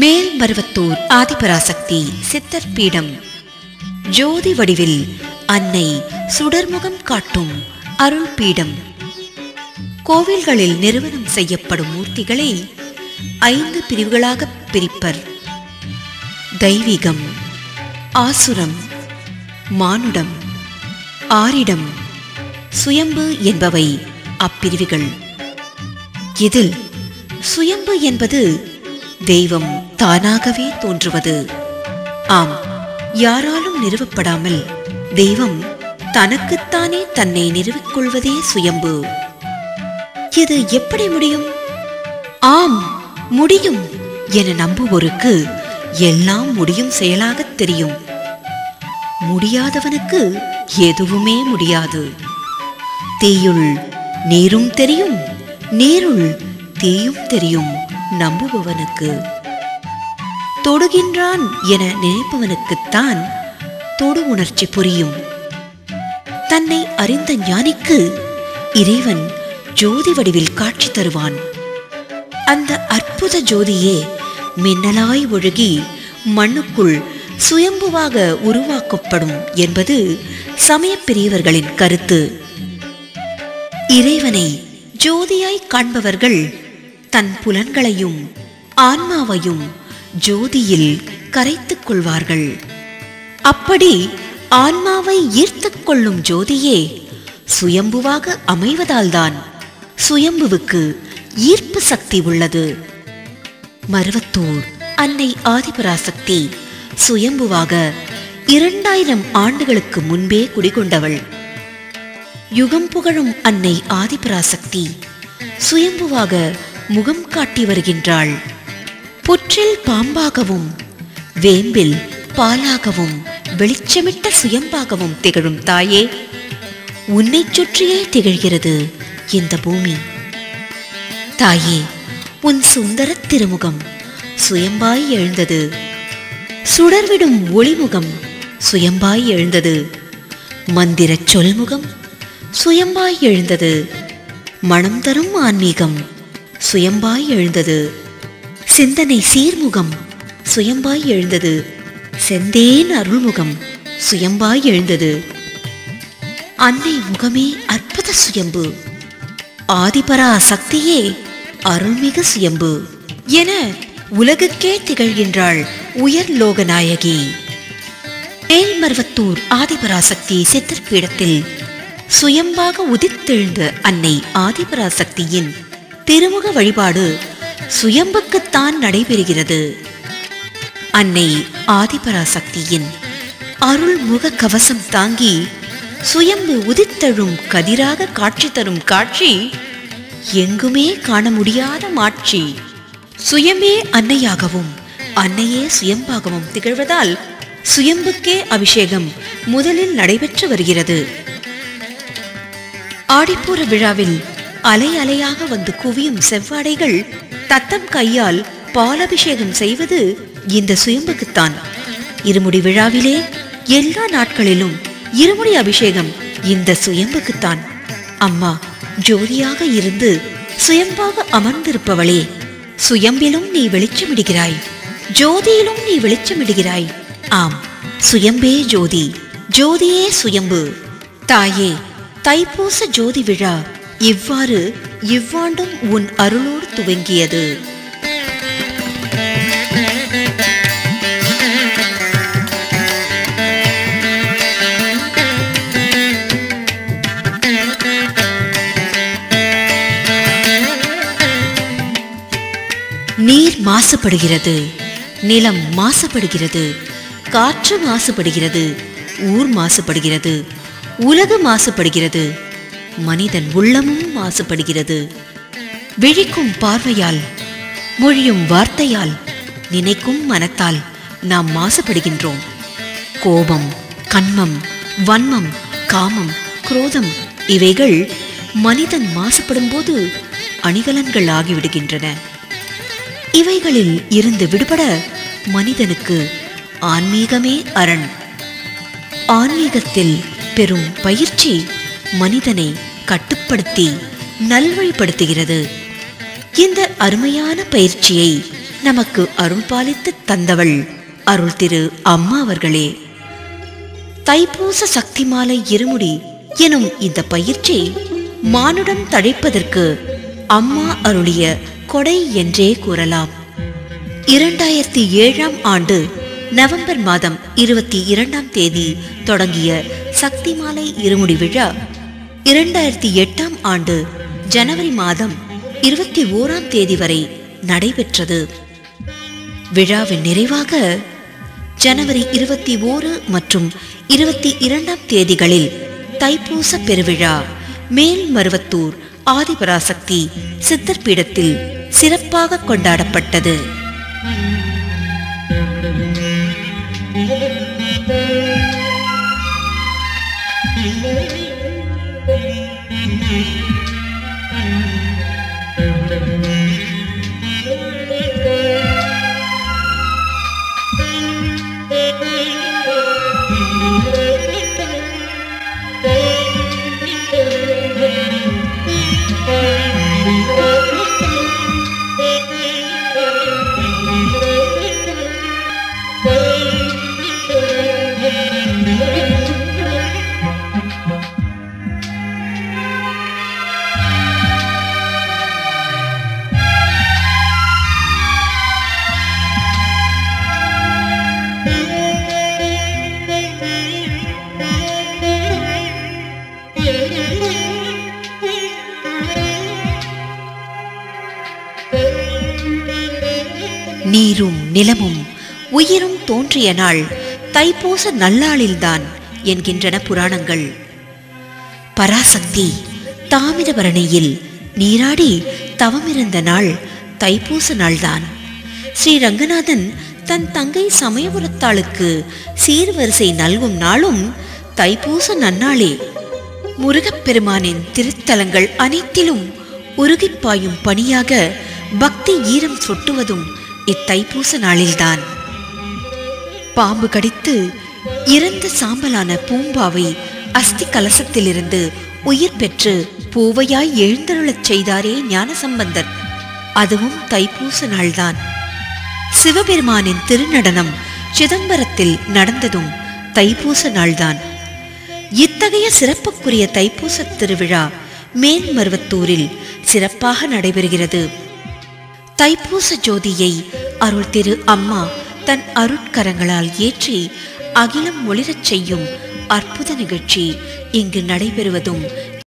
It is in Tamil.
மேல்மருவத்தூர் ஆதிபராசக்தி சித்தர் பீடம். ஜோதி வடிவில் அன்னை சுடர்முகம் காட்டும் அருள் பீடம். கோவில்களில் நிறுவனம் செய்யப்படும் மூர்த்திகளை ஐந்து பிரிவுகளாக பிரிப்பர். தெய்வீகம் ஆசுரம் மானுடம் ஆரிடம் சுயம்பு என்பவை அப்பிரிவுகள். இதில் சுயம்பு என்பது தெய்வம் தானாகவே தோன்றுவது. ஆம் யாராலும் நிறுவப்படாமல் தெய்வம் தனக்குத்தானே தன்னை நிறுவிக்கொள்வதே சுயம்பு. இது எப்படி முடியும்? ஆம் முடியும் என நம்புவோருக்கு எல்லாம் முடியும் செயலாகத் தெரியும். முடியாதவனுக்கு எதுவுமே முடியாது. தீயுள் நீரும் தெரியும் நீருள் தீயும் தெரியும் நம்புபவனுக்கு. தொடுகின்றான் என நினைப்பவனுக்குத்தான் தொடு உணர்ச்சி புரியும். தன்னை அறிந்த ஞானிக்கு இறைவன் ஜோதி வடிவில் காட்சி தருவான். அந்த அற்புத ஜோதியே மின்னலாய் ஒழுகி மண்ணுக்குள் சுயம்புவாக உருவாக்கப்படும் என்பது சமயப் பெரியவர்களின் கருத்து. இறைவனை ஜோதியாய் காண்பவர்கள் தன் புலன்களையும் ஆன்மாவையும் ஜோதியில் கரைத்துக் கொள்வார்கள். அப்படி ஆன்மாவை ஈர்த்துக் கொள்ளும் ஜோதியே சுயம்புவாக அமைவதால்தான் சுயம்புவுக்கு ஈர்ப்பு சக்தி உள்ளது. மருவத்தூர் அன்னை ஆதிபராசக்தி சுயம்புவாக இரண்டாயிரம் ஆண்டுகளுக்கு முன்பே குடிகொண்டவள். யுகம் புகழும் அன்னை ஆதிபராசக்தி சுயம்புவாக முகம் காட்டி வருகின்றாள். புற்றில் பாம்பாகவும் வேம்பில் பாலாகவும் வெளிச்சமிட்ட சுயம்பாகவும் திகழும் தாயே உன்னைச் சுற்றியே திகழ்கிறது இந்த பூமி. தாயே உன் சுந்தர திருமுகம் சுயம்பாய் எழுந்தது. சுடர்விடும் ஒளிமுகம் சுயம்பாய் எழுந்தது. மந்திரச் சொல்முகம் சுயம்பாய் எழுந்தது. மனம் தரும் ஆன்மீகம் சுயம்பாய் எழுந்தது. சிந்தனை சீர்முகம். சுயம்பாய் எழுந்தது. செந்தேன் அருள்முகம். சுயம்பாய் எழுந்தது. அன்னை முகமே அற்புத சுயம்பு. ஆதிபரா சக்தியே அருள்மிகு சுயம்பு. என உலகுக்கே திகழ்கின்றாள் உயர் லோகநாயகி. மேல்மருவத்தூர் ஆதிபராசக்தி சித்தர் பீடத்தில் சுயம்பாக உதித்தெழுந்த அன்னை ஆதிபராசக்தியின் திருமுக வழிபாடு சுயம்புக்குத்தான் நடைபெறுகிறது. அன்னை ஆதிபராசக்தியின் அருள் முக கவசம் தாங்கி சுயம்பு உதித்தழும் கதிராக காட்சி தரும் காட்சி எங்குமே காண முடியாத மாட்சி. சுயமே அன்னையாகவும் அன்னையே சுயம்பாகவும் திகழ்வதால் சுயம்புக்கே அபிஷேகம் முதலில் நடைபெற்று வருகிறது. ஆடிப்பூர விழாவில் அலை அலையாக வந்து குவியும் செவ்வாடைகள் தத்தம் கையால் பாலபிஷேகம் செய்வது இந்த சுயம்புக்குத்தான். இருமுடி விழாவிலே எல்லா நாட்களிலும் இருமுடி அபிஷேகம் இந்த சுயம்புக்குத்தான். அம்மா ஜோதியாக இருந்து சுயம்பாக அமர்ந்திருப்பவளே சுயம்பிலும் நீ வெளிச்சமிடுகிறாய். ஜோதியிலும் நீ வெளிச்சமிடுகிறாய். ஆம் சுயம்பே ஜோதி ஜோதியே சுயம்பு. தாயே தைப்பூச ஜோதி விழா இவ்வாறு இவ்வாண்டும் உன் அருளோடு துவங்கியது. நீர் மாசுபடுகிறது. நிலம் மாசுபடுகிறது. காற்று மாசுபடுகிறது. ஊர் மாசுபடுகிறது. உலகு மாசுபடுகிறது. மனிதன் உள்ளமும் மாசுபடுகிறது விழிக்கும் பார்வையால் மொழியும் வார்த்தையால் நினைக்கும் மனத்தால் நாம் மாசுபடுகின்றோம். கோபம் கண்மம் வன்மம் காமம் குரோதம் இவைகள் மனிதன் மாசுபடும் போது அணிகலன்கள் ஆகிவிடுகின்றன. இவைகளில் இருந்து விடுபட மனிதனுக்கு ஆன்மீகமே அரண். ஆன்மீகத்தில் பெரும் பயிற்சி மனிதனை கட்டுப்படுத்தி நல்வழிப்படுத்துகிறது. இந்த அருமையான பயிற்சியை நமக்கு அருள் பாலித்து தந்தவள் அருள் திரு அம்மா அவர்களே. தைப்பூச சக்தி மாலை இருமுடி எனும் இந்த பயிற்சி மானுடம் தழைப்பதற்கு அம்மா அருளிய கொடை என்றே கூறலாம். இரண்டாயிரத்தி ஏழாம் ஆண்டு நவம்பர் மாதம் இருபத்தி இரண்டாம் தேதி தொடங்கிய சக்தி மாலை இருமுடி விழா இரண்டாயிரத்தி எட்டாம் ஆண்டு ஜனவரி மாதம் இருபத்தி ஓராம் தேதி வரை நடைபெற்றது. விழாவின் நிறைவாக ஜனவரி இருபத்தி ஓரு மற்றும் இருபத்தி இரண்டாம் தேதிகளில் தைப்பூச பெருவிழா மேல்மருவத்தூர் ஆதிபராசக்தி சித்தர் பீடத்தில் சிறப்பாக கொண்டாடப்பட்டது. Mm-hmm. நீரும் நிலமும் உயிரும் தோன்றிய நாள் தைப்பூச நல்லாளில்தான் என்கின்றன புராணங்கள். பராசக்தி தாமிரபரணியில் நீராடி தவமிருந்த நாள் தைப்பூச நாள்தான். ஸ்ரீ ரங்கநாதன் தன் தங்கை சமயபுரத்தாளுக்கு சீர்வரிசை நல்கும் நாளும் தைப்பூச நன்னாளே. முருகப்பெருமானின் திருத்தலங்கள் அனைத்திலும் உருகிப் பாயும் பணியாக பக்தி ஈரம் சொட்டுவதும் இத்தைப்பூச நாளில்தான் பாம்பு கடித்து இறந்த சாம்பலான பூம்பாவை அஸ்தி கலசத்திலிருந்து உயிர் பெற்று பூவையாய் எழுந்தருளச் செய்தாரே ஞானசம்பந்தர். அதுவும் தைப்பூச நாள்தான் சிவபெருமானின் திருநடனம் சிதம்பரத்தில் நடந்ததும் தைப்பூச நாள்தான் இத்தகைய சிறப்புக்குரிய தைப்பூச திருவிழா மேன்மருவத்தூரில் சிறப்பாக நடைபெறுகிறது. தைப்பூச ஜோதியை அருள் திரு அம்மா தன் அருட்கரங்களால் ஏற்றி அகிலம் ஒளிரச் செய்யும் அற்புத நிகழ்ச்சி இங்கு நடைபெறுவதும்